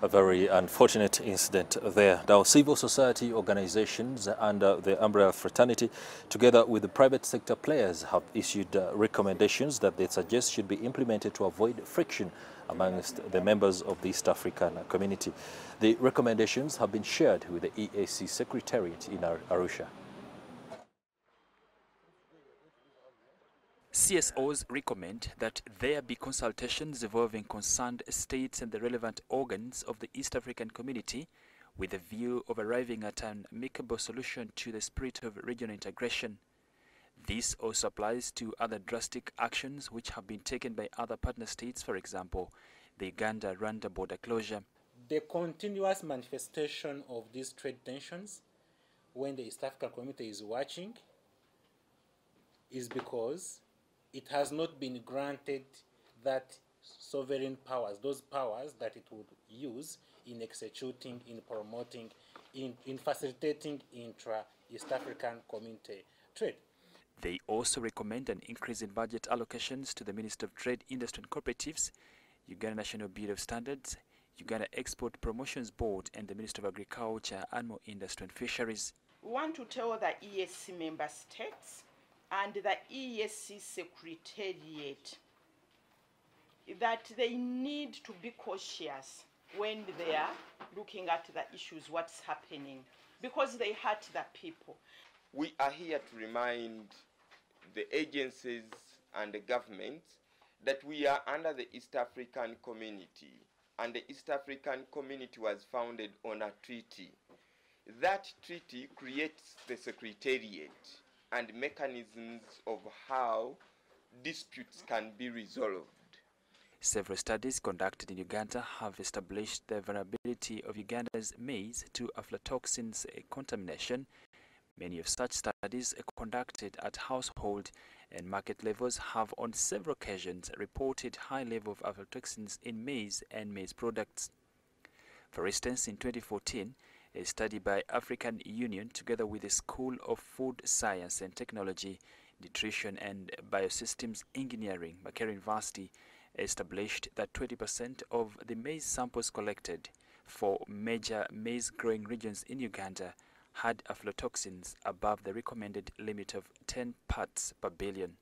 a very unfortunate incident there. Now, civil society organizations under the umbrella fraternity, together with the private sector players, have issued uh, recommendations that they suggest should be implemented to avoid friction amongst the members of the East African community. The recommendations have been shared with the EAC Secretariat in Arusha. CSOs recommend that there be consultations involving concerned states and the relevant organs of the East African community with a view of arriving at an amicable solution to the spirit of regional integration. This also applies to other drastic actions which have been taken by other partner states, for example, the Uganda-Rwanda border closure. The continuous manifestation of these trade tensions when the East African community is watching is because it has not been granted that sovereign powers, those powers that it would use in executing, in promoting, in, in facilitating intra-East African community trade. They also recommend an increase in budget allocations to the Minister of Trade, Industry and Cooperatives, Uganda National Bureau of Standards, Uganda Export Promotions Board and the Minister of Agriculture, Animal Industry and Fisheries. We want to tell the ESC member states and the EAC Secretariat that they need to be cautious when they are looking at the issues, what's happening, because they hurt the people. We are here to remind the agencies and the government that we are under the East African community and the East African community was founded on a treaty. That treaty creates the secretariat and mechanisms of how disputes can be resolved. Several studies conducted in Uganda have established the vulnerability of Uganda's maize to aflatoxins contamination. Many of such studies conducted at household and market levels have on several occasions reported high level of aflatoxins in maize and maize products. For instance, in 2014, a study by African Union together with the School of Food Science and Technology, Nutrition and Biosystems Engineering, Makerere University, established that 20% of the maize samples collected for major maize growing regions in Uganda had aflatoxins above the recommended limit of 10 parts per billion.